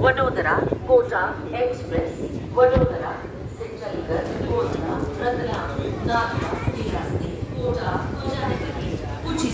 Vadodara quota express Vadodara से चलकर कोटला रतलाम नागपुर कोटा को जाने करके कुछ ही